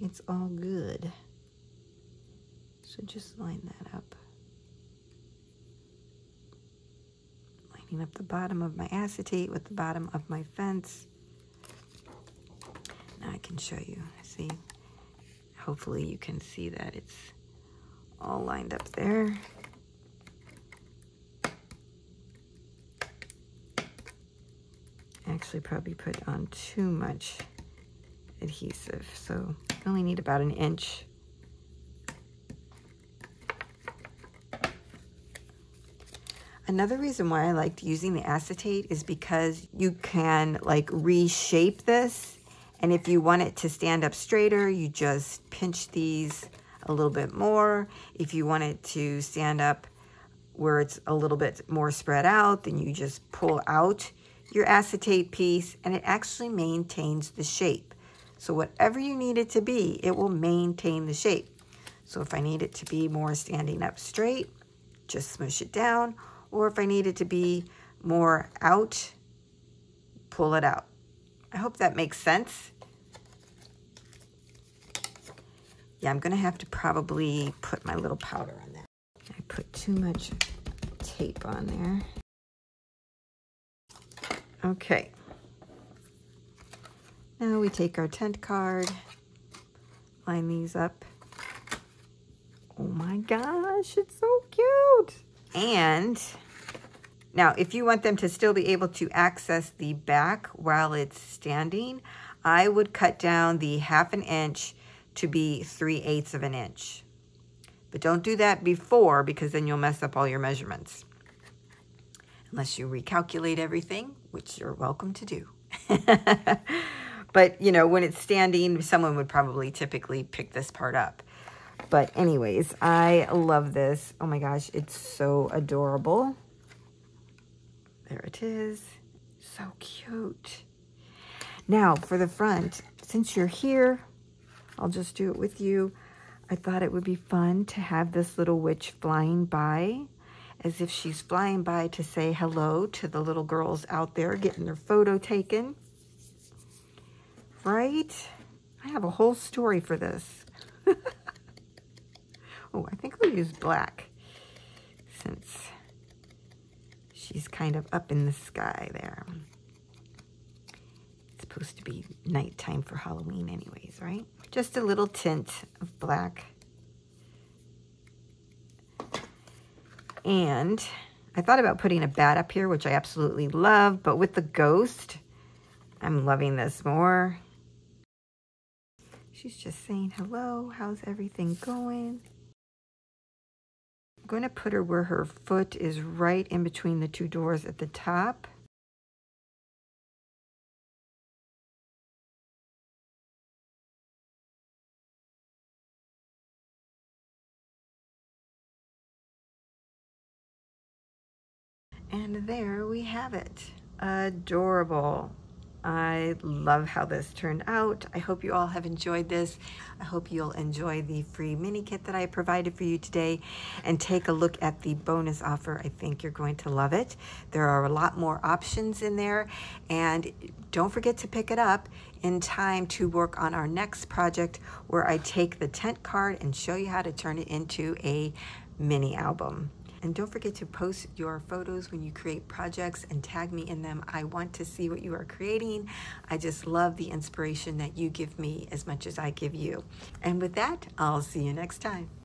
it's all good. So just line that up. Up the bottom of my acetate with the bottom of my fence. Now I can show you, see? Hopefully you can see that it's all lined up there. Actually probably put on too much adhesive, so I only need about an inch Another reason why I liked using the acetate is because you can like reshape this. And if you want it to stand up straighter, you just pinch these a little bit more. If you want it to stand up where it's a little bit more spread out, then you just pull out your acetate piece and it actually maintains the shape. So whatever you need it to be, it will maintain the shape. So if I need it to be more standing up straight, just smush it down or if I need it to be more out, pull it out. I hope that makes sense. Yeah, I'm gonna have to probably put my little powder on that. I put too much tape on there. Okay. Now we take our tent card, line these up. Oh my gosh, it's so cute. And now, if you want them to still be able to access the back while it's standing, I would cut down the half an inch to be 3 eighths of an inch. But don't do that before because then you'll mess up all your measurements. Unless you recalculate everything, which you're welcome to do. but, you know, when it's standing, someone would probably typically pick this part up. But anyways, I love this. Oh my gosh, it's so adorable. There it is. So cute. Now, for the front, since you're here, I'll just do it with you. I thought it would be fun to have this little witch flying by. as if she's flying by to say hello to the little girls out there getting their photo taken. Right? I have a whole story for this. oh, I think we'll use black since she's kind of up in the sky there. It's supposed to be nighttime for Halloween anyways, right? Just a little tint of black. And I thought about putting a bat up here, which I absolutely love, but with the ghost, I'm loving this more. She's just saying, hello, how's everything going? Going to put her where her foot is right in between the two doors at the top. And there we have it. Adorable. I love how this turned out. I hope you all have enjoyed this. I hope you'll enjoy the free mini kit that I provided for you today and take a look at the bonus offer. I think you're going to love it. There are a lot more options in there and don't forget to pick it up in time to work on our next project where I take the tent card and show you how to turn it into a mini album. And don't forget to post your photos when you create projects and tag me in them. I want to see what you are creating. I just love the inspiration that you give me as much as I give you. And with that, I'll see you next time.